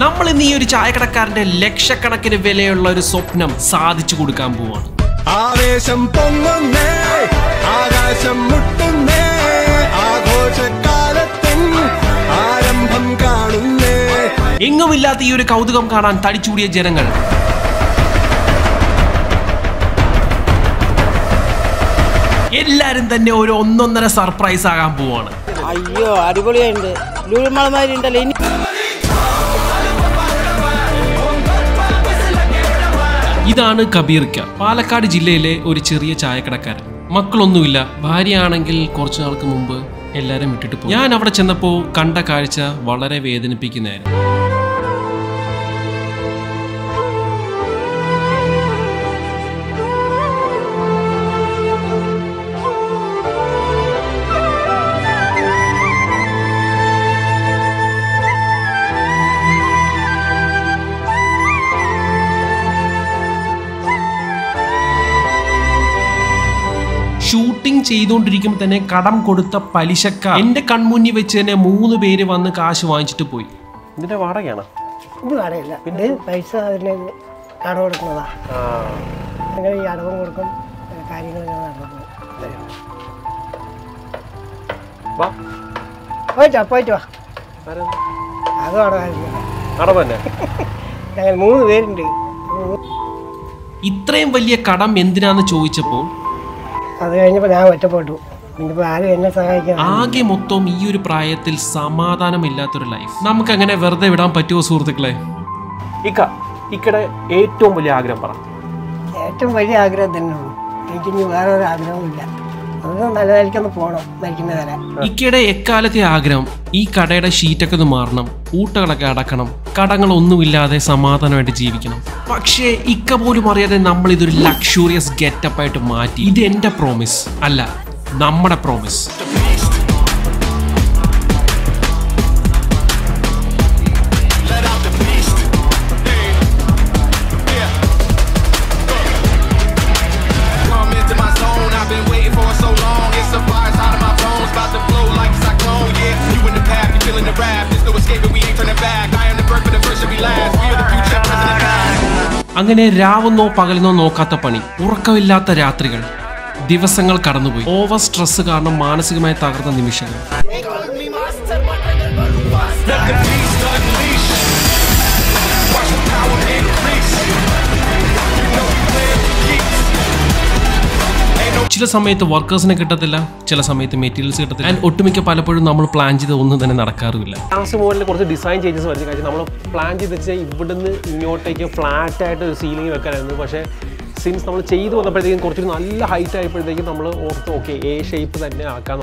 നമ്മൾ ഇന്ന് ഈ ഒരു ചായക്കടക്കാരന്റെ ലക്ഷക്കണക്കിന് വിലയുള്ള ഒരു സ്വപ്നം സാധിച്ചു കൊടുക്കാൻ പോവാണ്. ആവേശം പൊങ്ങുന്നേ ആകാശം മുട്ടുന്നേ ആഘോഷക്കാലത്തിൻ ആരംഭം കാണുന്നേ. എങ്ങുമില്ലാത്ത ഈ ഒരു കൗതുകം കാണാൻ തടിച്ചൂടിയ ജനങ്ങൾ. എല്ലാരും തന്നെ ഒരു ഒന്നൊന്നര സർപ്രൈസ് ആകാൻ പോവാണ്. അയ്യോ അടിപൊളിയായിട്ടുണ്ട്. ലൂഴുമാളമാരി ഉണ്ടല്ലോ ഇനി. ഇതാണ് കബീർക്ക. പാലക്കാട് ജില്ലയിലെ ഒരു ചെറിയ ചായക്കടക്കാരൻ. മക്കളൊന്നുമില്ല. ഭാര്യയാണെങ്കിൽ കുറച്ചു നാൾക്ക് മുമ്പ് എല്ലാവരും വിട്ടിട്ട് പോകും. ഞാൻ അവിടെ ചെന്നപ്പോൾ കണ്ട കാഴ്ച വളരെ വേദനിപ്പിക്കുന്നതായിരുന്നു. ചെയ്തുകൊണ്ടിരിക്കുമ്പോൾ തന്നെ കടം കൊടുത്ത പലിശക്ക എന്റെ കൺമുന്നിൽ വെച്ച് തന്നെ മൂന്ന് പേര് വന്ന് കാശ് വാങ്ങിച്ചിട്ട് പോയി. ഇതിന്റെ വാടകയാണ്? ഇത് പിന്നെ? പൈസ അതിന് കടം കൊടുക്കുന്നതാ. ഈ അടവും കൊടുക്കും കാര്യങ്ങൾ നടന്നു പോയിട്ടോ പോയിട്ട് വാ. അത് അടവായിരുന്നു ഞങ്ങൾ മൂന്ന് പേരുണ്ട്. ഇത്രയും വലിയ കടം എന്തിനാന്ന് ചോദിച്ചപ്പോൾ അത് കഴിഞ്ഞപ്പോൾ ഞാൻ ഒറ്റപ്പെട്ടു. ആകെ മൊത്തം ഈ ഒരു പ്രായത്തിൽ സമാധാനമില്ലാത്തൊരു ലൈഫ് നമുക്ക് അങ്ങനെ വെറുതെ വിടാൻ പറ്റുമോ സുഹൃത്തുക്കളെ? ഇക്ക ഇക്കടെ ഏറ്റവും വലിയ ആഗ്രഹം പറ. ഏറ്റവും വലിയ ആഗ്രഹം തന്നെ ഉള്ളൂ. എനിക്കിനി വേറെ ഒരു ആഗ്രഹവുമില്ല അതൊന്നും നല്ല നിലയ്ക്കൊന്ന് പോകണം ഇക്കയുടെ എക്കാലത്തെ ആഗ്രഹം ഈ കടയുടെ ഷീറ്റൊക്കെ ഒന്ന് മാറണം ഊട്ടകളൊക്കെ അടക്കണം കടങ്ങളൊന്നുമില്ലാതെ സമാധാനമായിട്ട് ജീവിക്കണം. പക്ഷേ ഇക്ക പോലും അറിയാതെ നമ്മൾ ഇതൊരു ലക്ഷൂറിയസ് ഗെറ്റപ്പായിട്ട് മാറ്റി. ഇത് എന്റെ പ്രോമിസ് അല്ല നമ്മുടെ പ്രോമിസ് അങ്ങനെ രാവെന്നോ പകലെന്നോ നോക്കാത്ത പണി ഉറക്കമില്ലാത്ത രാത്രികൾ ദിവസങ്ങൾ കടന്നുപോയി. ഓവർ സ്ട്രെസ് കാരണം മാനസികമായി തകർന്ന നിമിഷങ്ങൾ. ചില സമയത്ത് വർക്കേഴ്സിനെ കിട്ടത്തില്ല ചില സമയത്ത് മെറ്റീരിയൽസ് കിട്ടത്തില്ല. ആൻഡ് ഒട്ടുമിക്ക പലപ്പോഴും നമ്മൾ പ്ലാൻ ചെയ്ത് ഒന്നും തന്നെ നടക്കാറുമില്ല. ലാസ്റ്റ് മോഡലിൽ കുറച്ച് ഡിസൈൻ ചേഞ്ചസ് വരുന്ന കാര്യം നമ്മൾ പ്ലാൻ ചെയ്ത് വെച്ചാൽ ഇവിടുന്ന് ഇങ്ങോട്ടേക്ക് ഫ്ലാറ്റ് ആയിട്ട് ഒരു സീലിംഗ് വെക്കാനായിരുന്നു. പക്ഷേ സിൻസ് നമ്മൾ ചെയ്തു വന്നപ്പോഴത്തേക്കും കുറച്ചൊരു നല്ല ഹൈറ്റ് ആയപ്പോഴത്തേക്കും നമ്മൾ ഓർത്ത് ഓക്കെ എ ഷേപ്പ് തന്നെ ആക്കാം.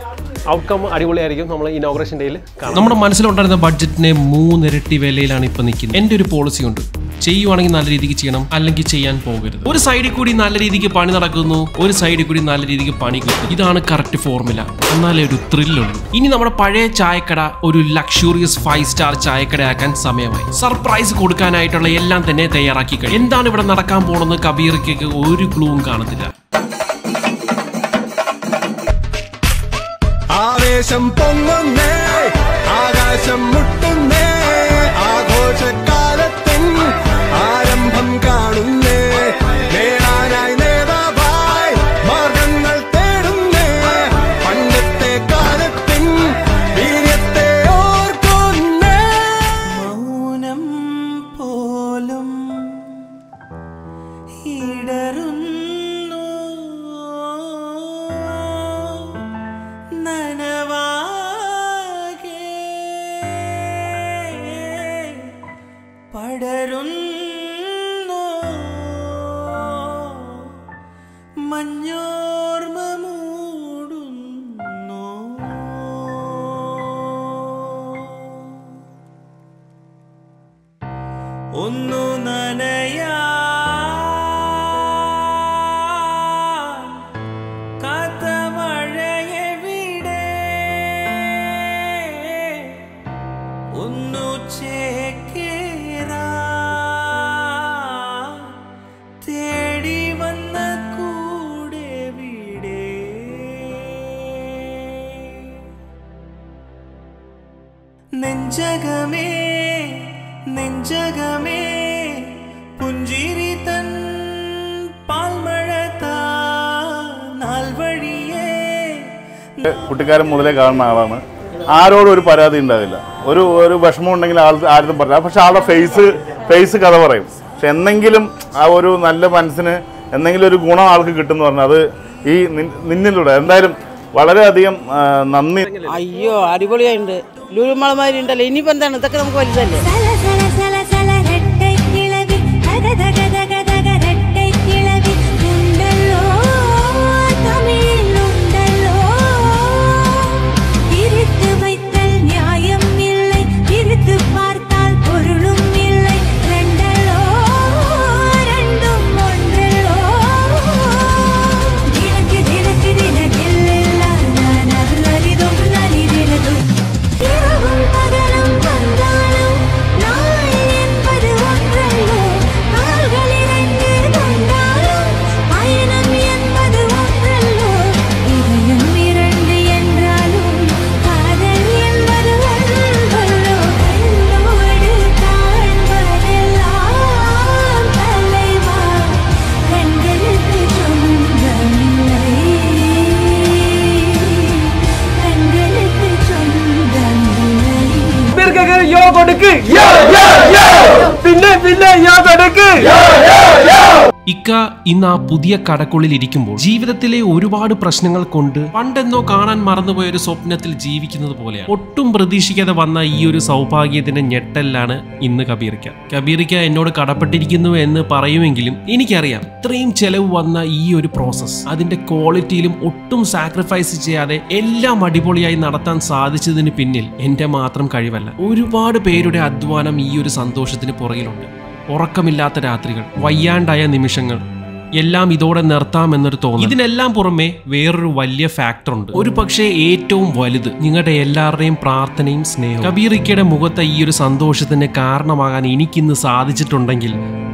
ഔട്ട്കം അടിപൊളിയായിരിക്കും നമ്മൾ ഇനോഗ്രേഷൻ ഡേയിൽ നമ്മുടെ മനസ്സിലുണ്ടായിരുന്ന ബഡ്ജറ്റിനെ മൂന്നിരട്ടി വിലയിലാണ് ഇപ്പം നിൽക്കുന്നത്. എന്റെ ഒരു പോളിസി ഉണ്ട്. ചെയ്യുവാണെങ്കിൽ നല്ല രീതിക്ക് ചെയ്യണം അല്ലെങ്കിൽ ചെയ്യാൻ പോകരുത്. ഒരു സൈഡിൽ കൂടി നല്ല രീതിക്ക് പണി നടക്കുന്നു ഒരു സൈഡിൽ കൂടി നല്ല രീതിക്ക് പണി കിട്ടും ഇതാണ് കറക്റ്റ് ഫോർമുല എന്നാലേ ഒരു ത്രില്ലുള്ളൂ ഇനി നമ്മുടെ പഴയ ചായക്കട ഒരു ലക്ഷൂറിയസ് ഫൈവ് സ്റ്റാർ ചായക്കടയാക്കാൻ സമയമായി. സർപ്രൈസ് കൊടുക്കാനായിട്ടുള്ള എല്ലാം തന്നെ തയ്യാറാക്കി കഴിഞ്ഞു. എന്താണ് ഇവിടെ നടക്കാൻ പോണെന്ന് കബീർക്കേക്ക് ഒരു ക്ലൂവും കാണത്തില്ല. ആവേശം പൊങ്ങുന്നേ ആകാശം മുട്ടുന്നേ ആഘോഷക്കാലത്തിൻ ആരംഭം കാണുന്നേ Mayor. Ma നെഞ്ചകമേ പുഞ്ചിരി തൻ കുട്ടിക്കാരൻ മുതലേ കാണുന്ന ആളാണ്. ആരോടും ഒരു പരാതി ഉണ്ടാവില്ല. ഒരു ഒരു വിഷമം ഉണ്ടെങ്കിൽ ആൾ ആരും പറയാം പക്ഷെ ആളുടെ ഫേസ് ഫേസ് കഥ പറയും. പക്ഷെ എന്തെങ്കിലും ആ ഒരു നല്ല മനസ്സിന് എന്തെങ്കിലും ഒരു ഗുണം ആൾക്ക് കിട്ടുമെന്ന് പറഞ്ഞാൽ അത് ഈ നിന്നിലൂടെ. എന്തായാലും വളരെയധികം നന്ദി. അയ്യോ അടിപൊളിയായിട്ടുണ്ട്. ലുലുമാളമാരി ഉണ്ടല്ലോ ഇനിയിപ്പോ എന്താണ്? ഇതൊക്കെ നമുക്ക് വലുതല്ലേ? യോ കൊടുക്ക് പിന്നെ പിന്നെ യോ ഇക്ക ഇന്ന് ആ പുതിയ കടക്കുള്ളിൽ ഇരിക്കുമ്പോൾ ജീവിതത്തിലെ ഒരുപാട് പ്രശ്നങ്ങൾ കൊണ്ട് പണ്ടെന്നോ കാണാൻ മറന്നുപോയ ഒരു സ്വപ്നത്തിൽ ജീവിക്കുന്നത് പോലെയാണ്. ഒട്ടും പ്രതീക്ഷിക്കാതെ വന്ന ഈ ഒരു സൗഭാഗ്യത്തിന്റെ ഞെട്ടലിലാണ് ഇന്ന് കബീറിക്ക. കബീറിക്ക എന്നോട് കടപ്പെട്ടിരിക്കുന്നു എന്ന് പറയുമെങ്കിലും എനിക്കറിയാം ഇത്രയും ചെലവ് വന്ന ഈ ഒരു പ്രോസസ് അതിന്റെ ക്വാളിറ്റിയിലും ഒട്ടും സാക്രിഫൈസ് ചെയ്യാതെ എല്ലാം അടിപൊളിയായി നടത്താൻ സാധിച്ചതിന് പിന്നിൽ എന്റെ മാത്രം കഴിവല്ല. ഒരുപാട് പേരുടെ അധ്വാനം ഈ ഒരു സന്തോഷത്തിന് പുറകിലുണ്ട്. ഉറക്കമില്ലാത്ത രാത്രികൾ വയ്യാണ്ടായ നിമിഷങ്ങൾ എല്ലാം ഇതോടെ നിർത്താമെന്നൊരു തോന്നുന്നു ഇതിനെല്ലാം പുറമെ വേറൊരു വലിയ ഫാക്ടർ ഉണ്ട്. ഒരു പക്ഷേ ഏറ്റവും വലുത് നിങ്ങളുടെ എല്ലാവരുടെയും പ്രാർത്ഥനയും സ്നേഹവും. കബീറിക്കയുടെ മുഖത്തെ ഈ ഒരു സന്തോഷത്തിന് കാരണമാകാൻ എനിക്കിന്ന് സാധിച്ചിട്ടുണ്ടെങ്കിൽ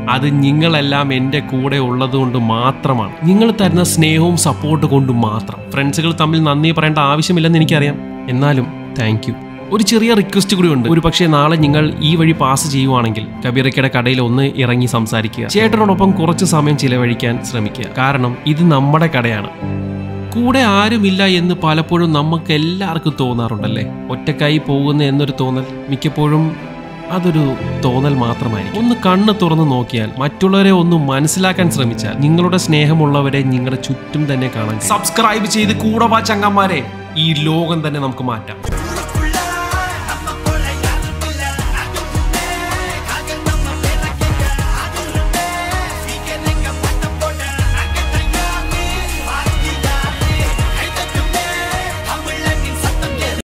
അത് നിങ്ങളെല്ലാം എന്റെ കൂടെ ഉള്ളതുകൊണ്ട് മാത്രമാണ്. നിങ്ങൾ തരുന്ന സ്നേഹവും സപ്പോർട്ട് കൊണ്ടും മാത്രം. ഫ്രണ്ട്സുകൾ തമ്മിൽ നന്ദി പറയേണ്ട ആവശ്യമില്ലെന്ന് എനിക്കറിയാം. എന്നാലും താങ്ക് യു ഒരു ചെറിയ റിക്വസ്റ്റ് കൂടി ഉണ്ട് ഒരു പക്ഷേ നാളെ നിങ്ങൾ ഈ വഴി പാസ് ചെയ്യുവാണെങ്കിൽ കബീറയ്ക്കയുടെ കടയിൽ ഒന്ന് ഇറങ്ങി സംസാരിക്കുക. ചേട്ടനോടൊപ്പം കുറച്ച് സമയം ചിലവഴിക്കാൻ ശ്രമിക്കുക. കാരണം ഇത് നമ്മുടെ കടയാണ്. കൂടെ ആരുമില്ല എന്ന് പലപ്പോഴും നമുക്ക് എല്ലാവർക്കും തോന്നാറുണ്ടല്ലേ? ഒറ്റക്കായി പോകുന്ന എന്നൊരു തോന്നൽ മിക്കപ്പോഴും അതൊരു തോന്നൽ മാത്രമായിരിക്കും. ഒന്ന് കണ്ണ് തുറന്ന് നോക്കിയാൽ മറ്റുള്ളവരെ ഒന്ന് മനസ്സിലാക്കാൻ ശ്രമിച്ചാൽ നിങ്ങളുടെ സ്നേഹമുള്ളവരെ നിങ്ങളുടെ ചുറ്റും തന്നെ കാണാൻ സബ്സ്ക്രൈബ് ചെയ്ത് കൂടെ വാ ചങ്ങന്മാരെ ഈ ലോകം തന്നെ നമുക്ക് മാറ്റാം.